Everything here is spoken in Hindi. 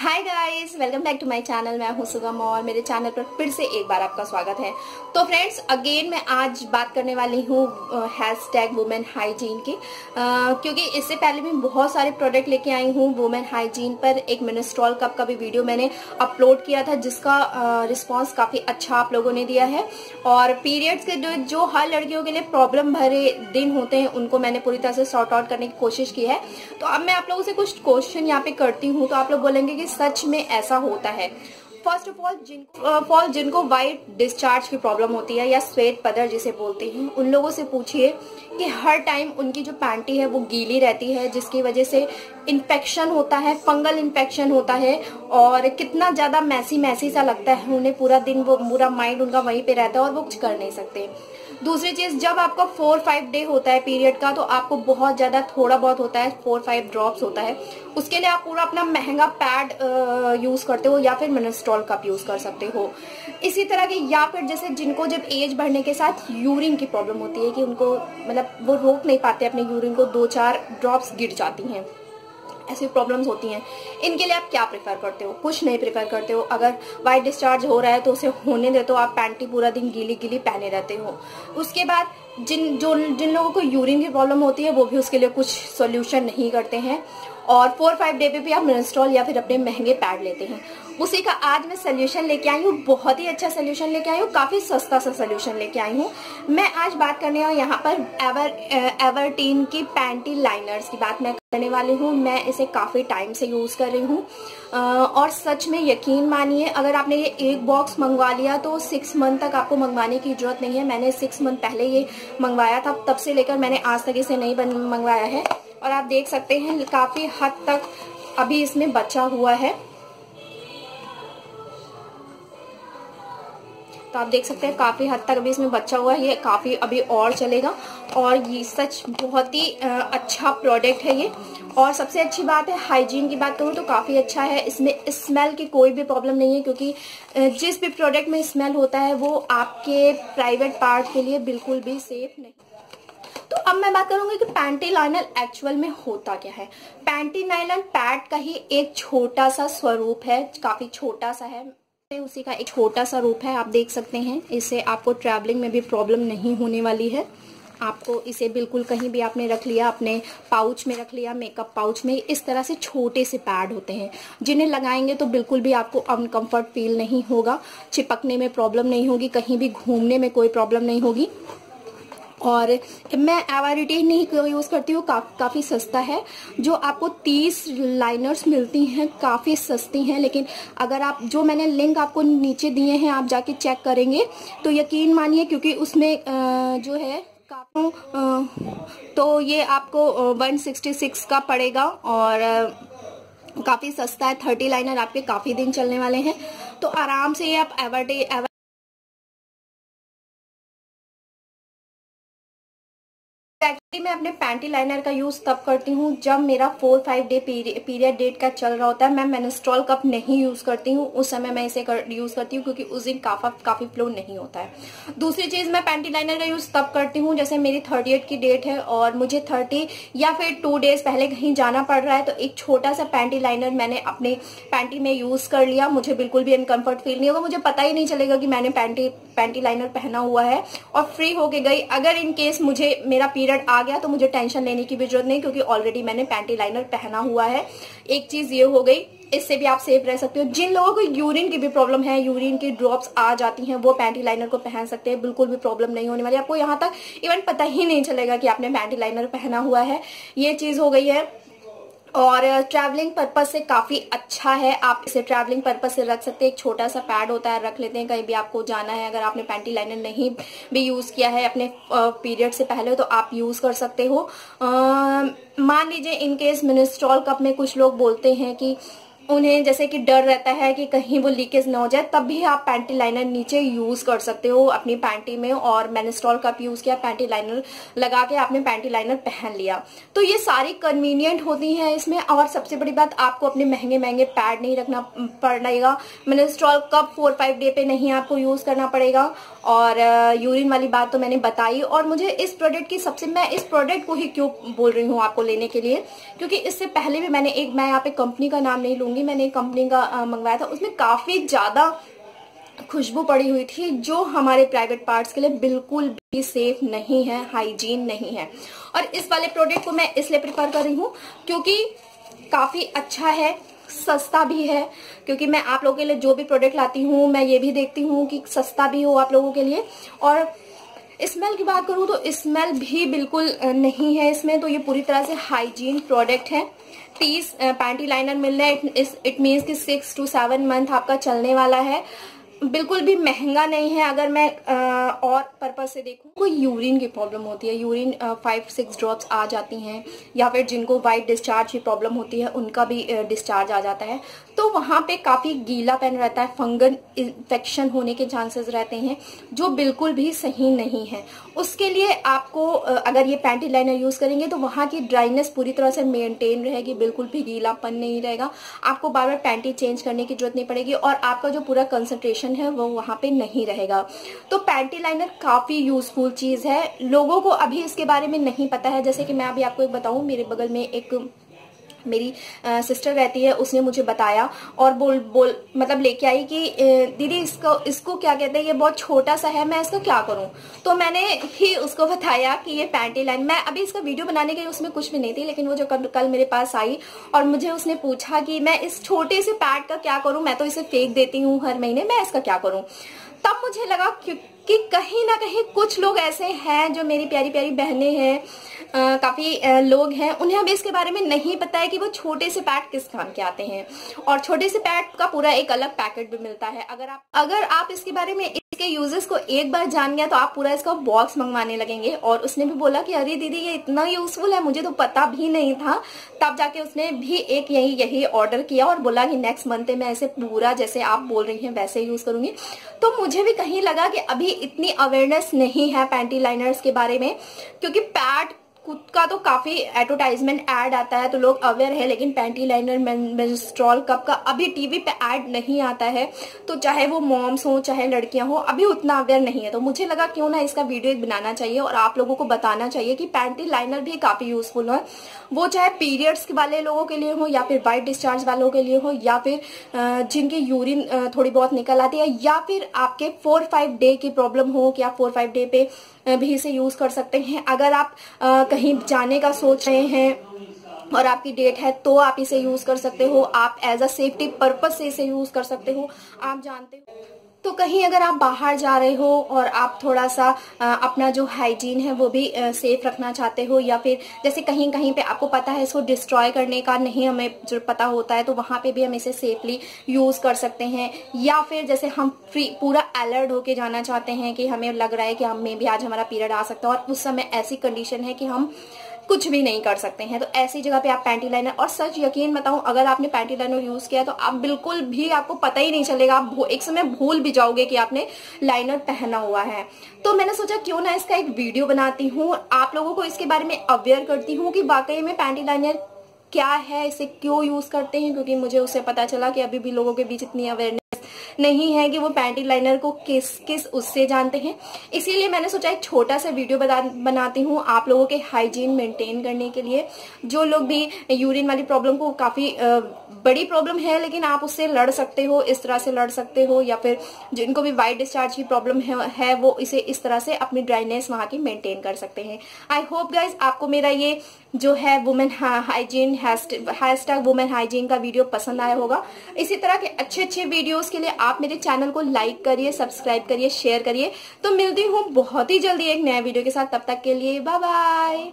Hi guys welcome back to my channel मैं हूँ सुगम और मेरे चैनल पर फिर से एक बार आपका स्वागत है। तो फ्रेंड्स अगेन मैं आज बात करने वाली हूँ हैश टैग वुमेन हाइजीन की। क्योंकि इससे पहले भी बहुत सारे प्रोडक्ट लेके आई हूँ वुमेन हाइजीन पर। एक मिनिस्ट्रॉल कप का भी वीडियो मैंने अपलोड किया था जिसका रिस्पॉन्स काफ़ी अच्छा आप लोगों ने दिया है। और पीरियड्स के जो, जो हर लड़कियों के लिए प्रॉब्लम भरे दिन होते हैं उनको मैंने पूरी तरह से सॉर्ट आउट करने की कोशिश की है। तो अब मैं आप लोगों से कुछ क्वेश्चन यहाँ पे करती हूँ तो आप लोग बोलेंगे कि सच में ऐसा होता है। फ़र्स्ट ऑफ़ ऑल जिनको फॉल जिनको वाइट डिस्चार्ज की प्रॉब्लम होती है या स्वेट पदर जिसे बोलते हैं, उन लोगों से पूछिए कि हर टाइम उनकी जो पैंटी है वो गीली रहती है, जिसकी वजह से इन्फेक्शन होता है फंगल इन्फेक्शन होता है और कितना ज़्यादा मैसी मैसी सा लगता है, उन्हें पूरा दिन वो, पूरा माइंड उनका वहीं पे रहता है और वो कुछ कर नहीं सकते। दूसरी चीज़, जब आपका फोर फाइव डे होता है पीरियड का तो आपको बहुत ज़्यादा थोड़ा बहुत होता है फोर फाइव ड्रॉप्स होता है। उसके लिए आप पूरा अपना महँगा पैड यूज़ करते हो या फिर मिनस्ट्रॉल कप यूज़ कर सकते हो। इसी तरह के या फिर जैसे जिनको जब एज बढ़ने के साथ यूरिन की प्रॉब्लम होती है कि उनको मतलब वो रोक नहीं पाते अपने यूरिन को, दो चार ड्रॉप्स गिर जाती हैं। ऐसी प्रॉब्लम्स होती हैं। इनके लिए आप क्या प्रेफर करते हो? कुछ नहीं प्रेफर करते हो। अगर वाइट डिस्चार्ज हो रहा है तो उसे होने दे तो आप पैंटी पूरा दिन गीली गीली पहने रहते हो। उसके बाद जिन, जो, जिन लोगों को यूरिन की प्रॉब्लम होती है, वो भी उसके लिए कुछ सोल्यूशन नहीं करते हैं। और फोर फाइव डे पे भी आप मिनस्ट्रॉल या फिर अपने महँगे पैड लेते हैं। उसी का आज मैं सोल्यूशन लेके आई हूँ, बहुत ही अच्छा सोल्यूशन लेके आई हूँ, काफ़ी सस्ता सा सोल्यूशन लेके आई हूँ। मैं आज बात करने वाली यहाँ पर एवर एवरटीन की पैंटी लाइनर्स की बात मैं करने वाली हूँ। मैं इसे काफ़ी टाइम से यूज़ कर रही हूँ। और सच में यकीन मानिए, अगर आपने ये एक बॉक्स मंगवा लिया तो सिक्स मंथ तक आपको मंगवाने की ज़रूरत नहीं है। मैंने सिक्स मंथ पहले ये मंगवाया था, तब से लेकर मैंने आज तक इसे नहीं मंगवाया है। और आप देख सकते हैं, काफ़ी हद तक अभी इसमें बचा हुआ है। तो आप देख सकते हैं, काफ़ी हद तक अभी इसमें बचा हुआ है। ये काफ़ी अभी और चलेगा और ये सच बहुत ही अच्छा प्रोडक्ट है ये। और सबसे अच्छी बात है हाइजीन की बात करूँ तो काफ़ी अच्छा है। इसमें स्मेल की कोई भी प्रॉब्लम नहीं है क्योंकि जिस भी प्रोडक्ट में स्मेल होता है, वो आपके प्राइवेट पार्ट के लिए बिल्कुल भी सेफ़ नहीं। तो अब मैं बात करूँगी कि पैंटी लाइनल एक्चुअल में होता क्या है। पैंटी लाइनर पैड का ही एक छोटा सा स्वरूप है, काफ़ी छोटा सा है। उसी का एक छोटा सा रूप है, आप देख सकते हैं। इसे आपको ट्रैवलिंग में भी प्रॉब्लम नहीं होने वाली है। आपको इसे बिल्कुल कहीं भी आपने रख लिया, अपने पाउच में रख लिया मेकअप पाउच में, इस तरह से छोटे से पैड होते हैं। जिन्हें लगाएँगे तो बिल्कुल भी आपको अनकंफर्ट फील नहीं होगा। चिपकने में प्रॉब्लम नहीं होगी, कहीं भी घूमने में कोई प्रॉब्लम नहीं होगी। और मैं एवारिटी नहीं यूज़ करती हूँ का, काफ़ी सस्ता है। जो आपको 30 लाइनर्स मिलती हैं काफ़ी सस्ती हैं लेकिन अगर आप जो मैंने लिंक आपको नीचे दिए हैं आप जाके चेक करेंगे तो यकीन मानिए क्योंकि उसमें जो है तो ये आपको 166 का पड़ेगा और काफ़ी सस्ता है। थर्टी लाइनर आपके काफ़ी दिन चलने वाले हैं। तो आराम से ये आप एवरडे एक्चुअली मैं अपने पैंटी लाइनर का यूज़ तब करती हूँ जब मेरा four five day period date का चल रहा होता है। मैं मेनेस्ट्रॉल कप नहीं यूज़ करती हूँ उस समय मैं इसे कर, यूज़ करती हूँ क्योंकि उस दिन काफा काफ़ी फ्लो नहीं होता है। दूसरी चीज़ मैं पैंटी लाइनर का यूज़ तब करती हूँ जैसे मेरी थर्टी की डेट है और मुझे थर्टी या फिर टू डेज़ पहले कहीं जाना पड़ रहा है तो एक छोटा सा पैंटी लाइनर मैंने अपने पैंटी में यूज़ कर लिया। मुझे बिल्कुल भी अनकंफर्ट फील नहीं होगा। मुझे पता ही नहीं चलेगा कि मैंने पैंटी पैंटी लाइनर पहना हुआ है और फ्री होके गई। अगर इन केस मुझे मेरा पीरियड आ गया तो मुझे टेंशन लेने की भी ज़रूरत नहीं, क्योंकि ऑलरेडी मैंने पैंटी लाइनर पहना हुआ है। एक चीज़ ये हो गई, इससे भी आप सेफ़ रह सकते हो। जिन लोगों को यूरिन की भी प्रॉब्लम है यूरिन की ड्रॉप्स आ जाती हैं, वो पैंटी लाइनर को पहन सकते हैं, बिल्कुल भी प्रॉब्लम नहीं होने वाली। आपको यहाँ तक इवन पता ही नहीं चलेगा कि आपने पैंटी लाइनर पहना हुआ है। ये चीज़ हो गई है और ट्रैवलिंग पर्पज से काफ़ी अच्छा है। आप इसे ट्रैवलिंग पर्पज से रख सकते हैं। एक छोटा सा पैड होता है, रख लेते हैं। कहीं भी आपको जाना है, अगर आपने पैंटी लाइनर नहीं भी यूज़ किया है अपने पीरियड से पहले तो आप यूज़ कर सकते हो। मान लीजिए इनकेस मिनिस्ट्रॉल कप में कुछ लोग बोलते हैं कि उन्हें जैसे कि डर रहता है कि कहीं वो लीकेज ना हो जाए, तब भी आप पैंटी लाइनर नीचे यूज़ कर सकते हो अपनी पैंटी में और मैंने स्टॉल कप यूज़ किया पैंटी लाइनर लगा के आपने पैंटी लाइनर पहन लिया। तो ये सारी कन्वीनियंट होती है इसमें। और सबसे बड़ी बात, आपको अपने महँगे महँगे पैड नहीं रखना पड़ेगा। मैंने stall cup four five day पे नहीं आपको यूज़ करना पड़ेगा। और यूरिन वाली बात तो मैंने बताई। और मुझे इस प्रोडक्ट की सबसे, मैं इस प्रोडक्ट को ही क्यों बोल रही हूँ आपको लेने के लिए? क्योंकि इससे पहले भी मैंने एक, मैं यहाँ पे कंपनी का नाम नहीं लूँगी। बताऊँगी मैंने कंपनी का मंगवाया था, उसमें काफ़ी ज़्यादा खुशबू पड़ी हुई थी, जो हमारे प्राइवेट पार्ट्स के लिए बिल्कुल भी सेफ़ नहीं है हाइजीन नहीं है। और इस वाले प्रोडक्ट को मैं इसलिए प्रिफर कर रही हूँ, क्योंकि काफ़ी अच्छा है, सस्ता भी है, क्योंकि मैं आप लोगों के लिए जो भी प्रोडक्ट लाती हूँ, मैं ये भी देखती हूँ कि सस्ता भी हो आप लोगों के लिए, और स्मेल की बात करूँ तो स्मेल भी बिल्कुल नहीं है इसमें तो ये पूरी तरह से हाइजीन प्रोडक्ट है। तीस पैंटी लाइनर मिल रहा है इट मीन्स कि सिक्स टू सेवन मंथ आपका चलने वाला है। बिल्कुल भी महँगा नहीं है अगर मैं आ, और पर्पज से देखूँ कोई यूरिन की प्रॉब्लम होती है यूरिन फाइव सिक्स ड्रॉप्स आ जाती हैं या फिर जिनको वाइट डिस्चार्ज की प्रॉब्लम होती है उनका भी डिस्चार्ज आ जाता है। तो वहाँ पे काफ़ी गीला पेन रहता है फंगल इन्फेक्शन होने के चांसेस रहते हैं जो बिल्कुल भी सही नहीं है। उसके लिए आपको अगर ये पैंटी लाइनर यूज़ करेंगे तो वहाँ की ड्राइनेस पूरी तरह से मेनटेन रहेगी बिल्कुल भी गीलापन नहीं रहेगा। आपको बार बार पैंटी चेंज करने की ज़रूरत नहीं पड़ेगी और आपका जो पूरा कंसंट्रेशन है, वो वहाँ पे नहीं रहेगा। तो पैंटी लाइनर काफ़ी यूजफुल चीज़ है। लोगों को अभी इसके बारे में नहीं पता है। जैसे कि मैं अभी आपको एक बताऊँ, मेरे बगल में एक मेरी सिस्टर रहती है उसने मुझे बताया और बोल बोल मतलब लेके आई कि दीदी इसको इसको क्या कहते हैं ये बहुत छोटा सा है मैं इसका क्या करूँ? तो मैंने ही उसको बताया कि ये पैंटी लाइन मैं अभी इसका वीडियो बनाने के लिए उसमें कुछ भी नहीं थी लेकिन वो जो कल, कल मेरे पास आई और मुझे उसने पूछा कि मैं इस छोटे से पैड का क्या करूँ मैं तो इसे फेंक देती हूँ हर महीने मैं इसका क्या करूँ? तब मुझे लगा कि कहीं ना कहीं कुछ लोग ऐसे हैं जो मेरी प्यारी प्यारी बहनें हैं काफ़ी लोग हैं। उन्हें अभी इसके बारे में नहीं पता है कि वो छोटे से पैट किस काम के आते हैं। और छोटे से पैट का पूरा एक अलग पैकेट भी मिलता है। अगर आप अगर आप इसके बारे में इसके यूजेस को एक बार जान गया तो आप पूरा इसका बॉक्स मंगवाने लगेंगे। और उसने भी बोला कि, अरे दीदी, ये इतना यूजफुल है, मुझे तो पता भी नहीं था। तब जाके उसने भी एक यही यही ऑर्डर किया और बोला कि नेक्स्ट मंथ में ऐसे पूरा जैसे आप बोल रही हैं, वैसे यूज़ करूँगी। तो मुझे भी कहीं लगा कि अभी इतनी अवेयरनेस नहीं है पैंटी लाइनर्स के बारे में, क्योंकि पैट खुद का तो काफ़ी एडवर्टाइजमेंट एड आता है तो लोग अवेयर है, लेकिन पैंटी लाइनर मेंस्ट्रॉल कप का अभी टीवी पे एड नहीं आता है। तो चाहे वो मॉम्स हो, चाहे लड़कियाँ हो, अभी उतना अवेयर नहीं है। तो मुझे लगा क्यों ना इसका वीडियो बनाना चाहिए और आप लोगों को बताना चाहिए कि पैंटी लाइनर भी काफ़ी यूजफुल है। वो चाहे पीरियड्स वाले लोगों के लिए हो, या फिर वाइट डिस्चार्ज वालों के लिए हो, या फिर जिनकी यूरिन थोड़ी बहुत निकल आती है, या फिर आपके फोर फाइव डे की प्रॉब्लम हो आप फोर फाइव डे पे भी इसे यूज़ कर सकते हैं। अगर आप आ, कहीं जाने का सोच रहे हैं और आपकी डेट है तो आप इसे यूज़ कर सकते हो। आप एज अ सेफ्टी पर्पज से इसे यूज़ कर सकते हो। आप जानते हो तो कहीं अगर आप बाहर जा रहे हो और आप थोड़ा सा आ, अपना जो हाइजीन है वो भी सेफ़ रखना चाहते हो या फिर जैसे कहीं कहीं पे आपको पता है इसको डिस्ट्रॉय करने का नहीं हमें जो पता होता है तो वहाँ पे भी हम इसे सेफली यूज़ कर सकते हैं। या फिर जैसे हम फ्री पूरा अलर्ट होके जाना चाहते हैं कि हमें लग रहा है कि हमें भी आज हमारा पीरियड आ सकता है और उस समय ऐसी कंडीशन है कि हम कुछ भी नहीं कर सकते हैं। तो ऐसी जगह पे आप पैंटी लाइनर और सच यकीन बताऊँ, अगर आपने पैंटी लाइनर यूज़ किया तो आप बिल्कुल भी आपको पता ही नहीं चलेगा। आप एक समय भूल भी जाओगे कि आपने लाइनर पहना हुआ है। तो मैंने सोचा, क्यों ना इसका एक वीडियो बनाती हूँ। आप लोगों को इसके बारे में अवेयर करती हूँ कि वाकई में पैंटी लाइनर क्या है, इसे क्यों यूज़ करते हैं, क्योंकि मुझे उससे पता चला कि अभी भी लोगों के बीच इतनी अवेयरनेस नहीं है कि वो पैंटी लाइनर को किस किस उससे जानते हैं। इसीलिए मैंने सोचा एक छोटा सा वीडियो बनाती हूँ आप लोगों के हाइजीन मेंटेन करने के लिए। जो लोग भी यूरिन वाली प्रॉब्लम को काफ़ी बड़ी प्रॉब्लम है लेकिन आप उससे लड़ सकते हो इस तरह से लड़ सकते हो या फिर जिनको भी वाइट डिस्चार्ज की प्रॉब्लम है, है वो इसे इस तरह से अपनी ड्राइनेस वहाँ की मेंटेन कर सकते हैं। आई होप गाइज़ आपको मेरा ये जो है women hygiene hashtag women hygiene का वीडियो पसंद आया होगा। इसी तरह के अच्छे अच्छे वीडियोस के लिए आप मेरे चैनल को लाइक करिए सब्सक्राइब करिए शेयर करिए। तो मिलती हूँ बहुत ही जल्दी एक नया वीडियो के साथ। तब तक के लिए बाय बाय